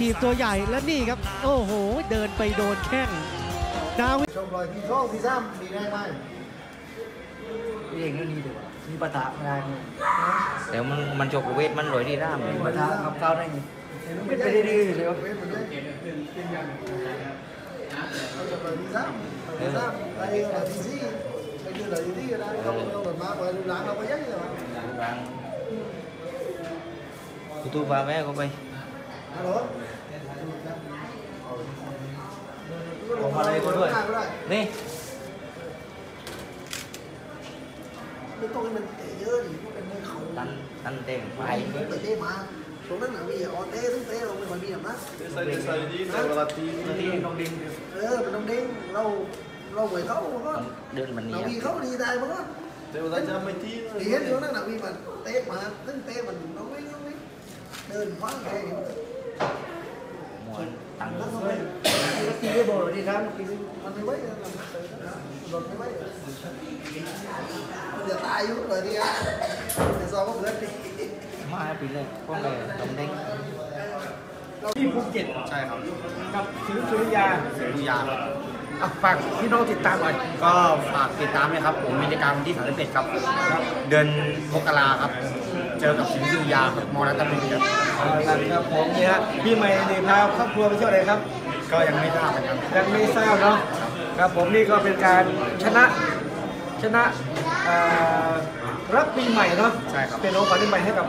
ทีมตัวใหญ่และนี่ครับ โอ้โห เดินไปโดนแข้งดาวิชมรอยที่ช่องที่ซ้ำมีได้ไหมเองก็ดีดีกว่ามีปะทะงานเดี๋ยวมันมันจบเวทมันลอยที่ร่ามเลยมีปะทะกับเขาได้ไงเป็นไปได้ดีเลยวะเว้นมันได้ชมรอยที่ซ้ำที่ซ้ำอะไรอะไรที่ซี่ไปดูอะไรที่ก็ได้เขาเอาแบบมาไปดูร้านเราไปยังไงวะวางกูตูบาแม่ก็ไป ฮัลโหลผมอะไรก็ด้วยนี่ไม่ต้องให้มันเตะเยอะดิพวกเป็นมือเขาตันตันเต็มไปไปเตะมาตรงนั้นน่ะมีอ๋อเตะซึ่งเตะเราไม่ค่อยมีแบบนั้น Sai di sai di sai relativi. ที่ต้องดิ้นเออมันต้องเด้งเราเราเหวยเขาก็ต้องเดินได้มั้ง Devo dare già mettino. เห็นอยู่นั่นน่ะมีมันเตะมาซึ่งเตะมันน้องวิ่งน้องวิ่งเดินคว้างแค่นี้มวนตังนั่นทำไมที่ได้บอกดีครับมันไม่ไหวมันหลดไม่ไหวมันจะตายอยู่เลยเนี่ยจะซ้อมก็เพื่อนดิมาปีเลยพวกเลยลงเด้งที่ภูเก็ตใช่ครับกับซื้อซื้อยาซื้อยาครับ อะฝากพี่น้องติดตามหน่อยก็ฝากติดตามนะครับ ผมกิจกรรมที่31ครับ เดือนมกราครับ เจอกับสิงห์สุริยาครับมอนัตตบินครับเอาละครับผมเนี่ยฮะพี่ใหม่นี่พาครอบครัวไปเที่ยวไหนครับ ก็ยังไม่ทราบเหมือนกันยังไม่ทราบเนาะครับผมนี่ก็เป็นการชนะชนะเอ่อรับปีใหม่เนาะใช่ครับเป็นของขวัญปีใหม่ให้กับ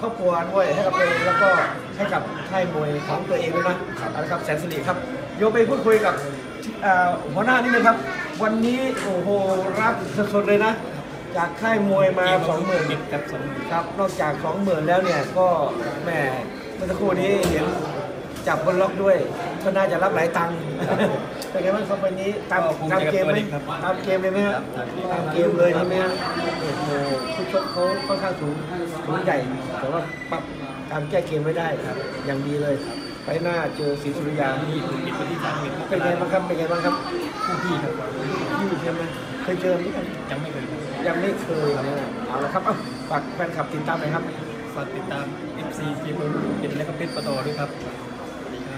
ครอบครัวด้วยให้กับตัวเองแล้วก็ให้กับค่ายมวยของตัวเองด้วยนะเอาละครับแสนสิริครับโยไปพูดคุยกับเอ่อ หัวหน้านิดนึงครับ วันนี้โอ้โหรับสดๆเลยนะ จากค่ายมวยมาสองหมื่นครับครับนอกจากสองหมื่นแล้วเนี่ยก็แหมเมื่อสักครู่นี้เห็นจับบนล็อกด้วยก็น่าจะรับหลายตังค์เป็นไงบ้างครับวันนี้ตามตามเกมไหมตามเกมเลยไหมฮะตามเกมเลยใช่ไหมฮะโอ้โหผู้ชกเขาค่อนข้างสูงสูงใหญ่แต่ว่าปรับตามแก้เกมไม่ได้ครับอย่างดีเลย ไปหน้าเจอศรีสุริยาเป็นไงบ้างครับเป็นไงบ้างครับผู้พี่ครับพี่ใช่ไหมเคยเจอไหมครับยังไม่เคยยังไม่เคยนะเอาละครับเอ้าฝากแฟนคลับติดตามหน่อยครับฝากติดตาม FC เกมเป็นและก็เป็นประตอด้วยครับ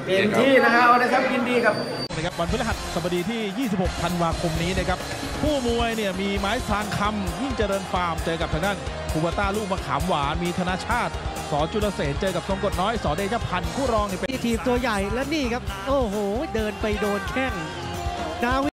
เต็มที่นะครับเอาละครับยินดีกับนะครับวันพฤหัสบดีที่ 26 ธันวาคมนี้นะครับผู้มวยเนี่ยมีไม้ซางคำยิ่งเจริญฟาร์มเจอกับทางด้านคูบาต้าลูกมะขามหวานมีธนาชาติ สอจุลเสนเจอกับทรงกฎน้อยสอเดชพันธ์คู่รองนี่เป็นทีมตัวใหญ่และนี่ครับ โอ้โห เดินไปโดนแข้งดาว